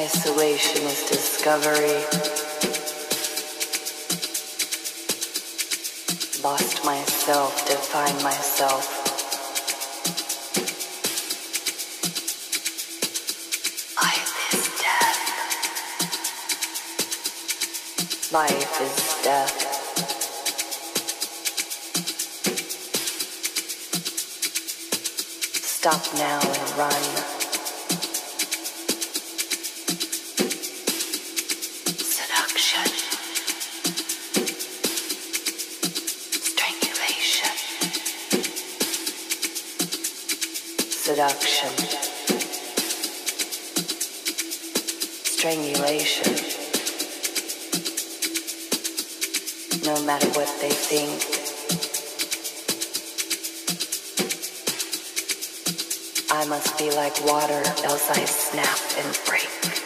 Isolation is discovery. Lost myself to find myself. Life is death. Life is death. Stop now and run. Seduction. Strangulation. No matter what they think. I must be like water, else I snap and break.